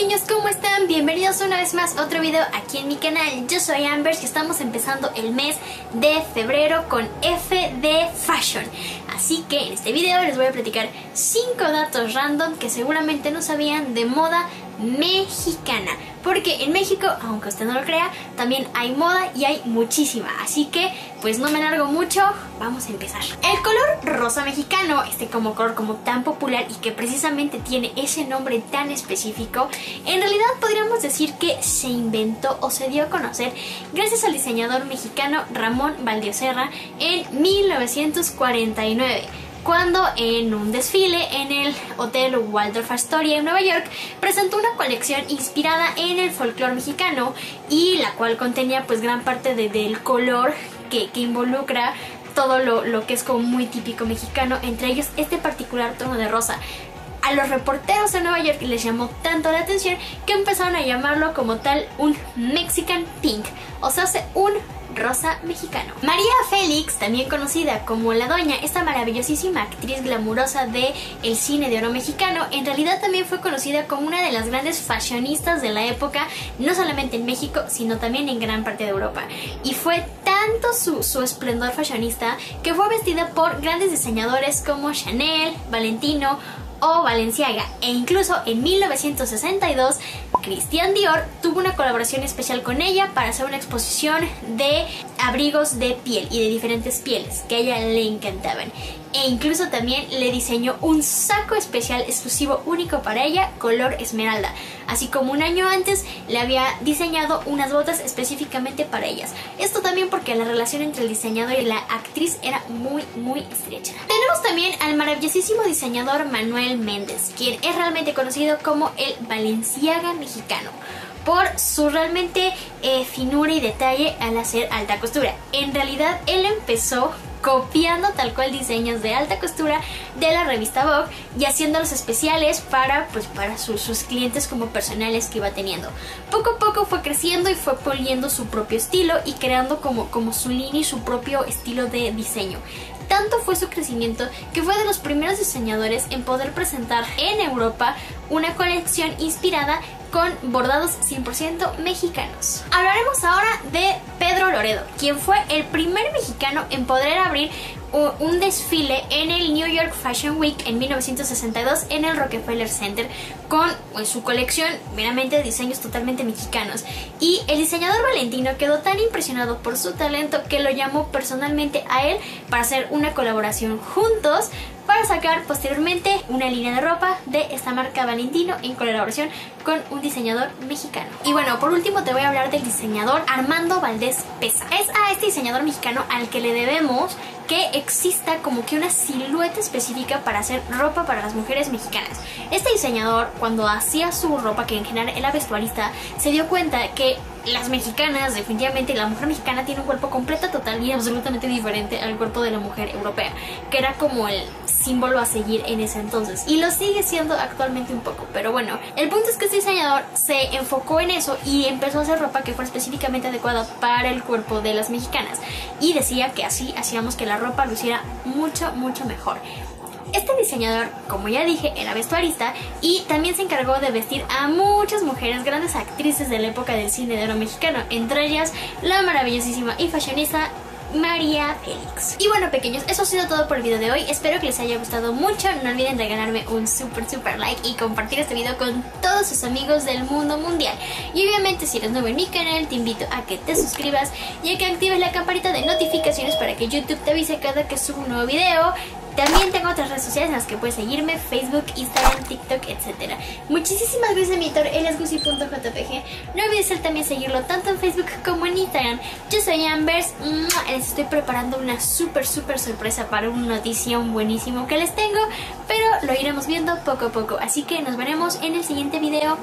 pequeños, ¿cómo están? Bienvenidos una vez más a otro video aquí en mi canal. Yo soy Amber y estamos empezando el mes de febrero con F de Fashion. Así que en este video les voy a platicar 5 datos random que seguramente no sabían de moda mexicana. Porque en México, aunque usted no lo crea, también hay moda y hay muchísima. Así que, pues no me largo mucho, vamos a empezar. El color rosa mexicano, este como color como tan popular y que precisamente tiene ese nombre tan específico, en realidad podríamos decir que se inventó o se dio a conocer gracias al diseñador mexicano Ramón Valdioserra en 1949 cuando en un desfile en el Hotel Waldorf Astoria en Nueva York presentó una colección inspirada en el folclore mexicano y la cual contenía pues gran parte del color que, involucra todo lo, lo que es como muy típico mexicano, entre ellos este particular tono de rosa. A los reporteros de Nueva York les llamó tanto la atención que empezaron a llamarlo como tal un Mexican Pink, o sea, un rosa mexicano. María Félix, también conocida como La Doña, esta maravillosísima actriz glamurosa de el cine de oro mexicano, en realidad también fue conocida como una de las grandes fashionistas de la época, no solamente en México, sino también en gran parte de Europa. Y fue tanto su, su esplendor fashionista que fue vestida por grandes diseñadores como Chanel, Valentino, o Valenciaga. E incluso en 1962 Christian Dior tuvo una colaboración especial con ella para hacer una exposición de abrigos de piel y de diferentes pieles que a ella le encantaban. E incluso también le diseñó un saco especial exclusivo único para ella color esmeralda. Así como un año antes le había diseñado unas botas específicamente para ellas. Esto también porque la relación entre el diseñador y la actriz era muy muy estrecha. Tenemos también al maravillosísimo diseñador Manuel Méndez quien es realmente conocido como el Valenciaga mexicano por su realmente eh, finura y detalle al hacer alta costura. En realidad él empezó copiando tal cual diseños de alta costura de la revista Vogue y haciéndolos especiales para, pues, para sus clientes como personales que iba teniendo. Poco a poco fue creciendo y fue poliendo su propio estilo y creando como, como su línea y su propio estilo de diseño. Tanto fue su crecimiento que fue de los primeros diseñadores en poder presentar en Europa una colección inspirada con bordados 100% mexicanos. Hablaremos ahora de Pedro Loredo, quien fue el primer mexicano en poder abrir un desfile en el New York Fashion Week en 1962 en el Rockefeller Center con pues, su colección meramente de diseños totalmente mexicanos. Y el diseñador Valentino quedó tan impresionado por su talento que lo llamó personalmente a él para hacer una colaboración juntos sacar posteriormente una línea de ropa de esta marca Valentino en colaboración con un diseñador mexicano. Y bueno, por último te voy a hablar del diseñador Armando Valdés Pesa. Es a este diseñador mexicano al que le debemos que exista como que una silueta específica para hacer ropa para las mujeres mexicanas. Este diseñador, cuando hacía su ropa, que en general era vestuarista, se dio cuenta que las mexicanas, definitivamente la mujer mexicana tiene un cuerpo completo, total y absolutamente diferente al cuerpo de la mujer europea, que era como el símbolo a seguir en ese entonces. Y lo sigue siendo actualmente un poco, pero bueno, el punto es que este diseñador se enfocó en eso y empezó a hacer ropa que fuera específicamente adecuada para el cuerpo de las mexicanas. Y decía que así hacíamos que la ropa luciera mucho, mucho mejor. Este diseñador, como ya dije, era vestuarista y también se encargó de vestir a muchas mujeres, grandes actrices de la época del cine de oro mexicano, entre ellas la maravillosísima y fashionista María Félix. Y bueno pequeños, eso ha sido todo por el video de hoy. Espero que les haya gustado mucho. No olviden regalarme un super super like y compartir este video con todos sus amigos del mundo mundial. Y obviamente si eres nuevo en mi canal, te invito a que te suscribas y a que actives la campanita de notificaciones para que YouTube te avise cada que subo un nuevo video. También tengo otras redes sociales en las que puedes seguirme, Facebook, Instagram, TikTok, etc. Muchísimas gracias a mi editor eliasgusi.jpg. No olvides también seguirlo tanto en Facebook como en Instagram. Yo soy Ambers, les estoy preparando una súper súper sorpresa para una notición buenísimo que les tengo, pero lo iremos viendo poco a poco. Así que nos veremos en el siguiente video.